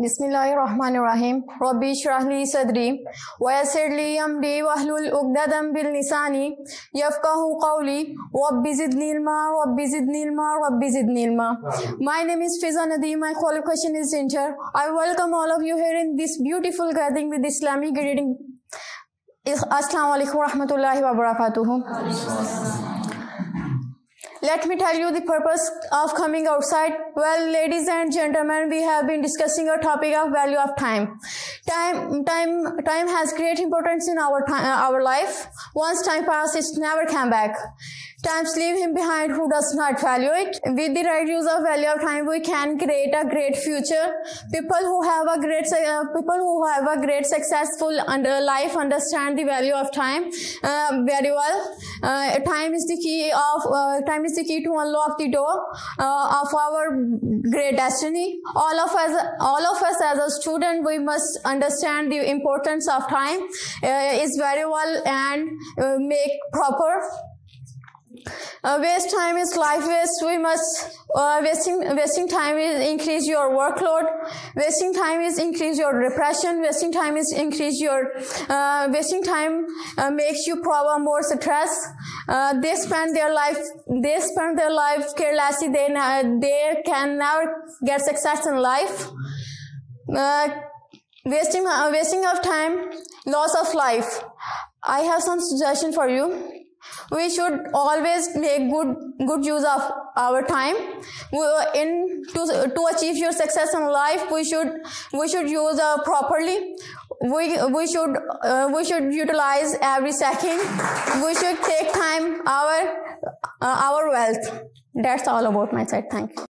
بسم الله الرحمن الرحيم ربي اشرح لي صدري ويسر لي امري واحلل عقدة باللسان يفقه قولي رب زدني الماء رب زدني الماء رب زدني الماء My name is Fiza Nadeem My qualification is Ginger. I welcome all of you here in this beautiful gathering with Islamic reading السلام عليكم ورحمة الله وبركاته Let me tell you the purpose of coming outside. Well, ladies and gentlemen, we have been discussing a topic of value of time. Time, time, time has great importance in our time, our life. Once time passes, it never come back. Times leave him behind who does not value it. With the right use of value of time, we can create a great future. People who have a great, uh, people who have a great successful under life understand the value of time uh, very well. Uh, time is the key of uh, time is the key to unlock the door uh, of our great destiny. All of us, all of us as a student, we must understand the importance of time. Uh, is very well and make proper uh, waste time is life waste. We must uh, wasting wasting time is increase your workload. Wasting time is increase your depression. Wasting time is increase your uh, wasting time uh, makes you problem more stress. Uh, they spend their life they spend their life carelessly. They they can never get success in life. Uh, wasting wasting of time, loss of life. I have some suggestion for you we should always make good good use of our time. In to, to achieve your success in life we should we should use uh, properly. We we should uh, we should utilize every second. We should take time our uh, our wealth. That's all about my side. Thank you